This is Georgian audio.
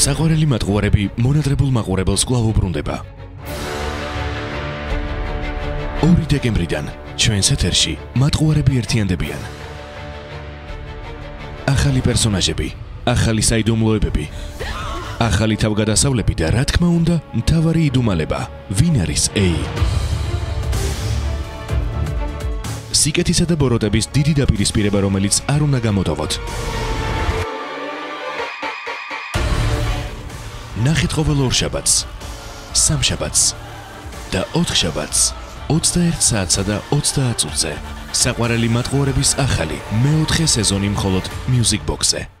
საყვარელი მატყუარები მონადრებულ მაყურებელს კვლავ უბრუნდება. 2 დეკემბრიდან ჩვენს ეთერში მატყუარები ერთიანდებიან. ახალი პერსონაჟები, ახალი საიდუმლოებები, ახალი თავგადასავლები და რა თქმა უნდა, მთავარი იდუმალება. ვინ არის A? სიკეთისა და ბოროტების დიდი დაპირისპირება, რომელიც არ უნდა გამოდოვოთ. ნახეთ ყოველ ორ შაბათს, სამ შაბათს და ოთხ შაბათს 21 საათსა და 30 წუთზე. საყვარელი მატყუარების ახალი მეოთხე სეზონი მხოლოდ Music Box-ზე.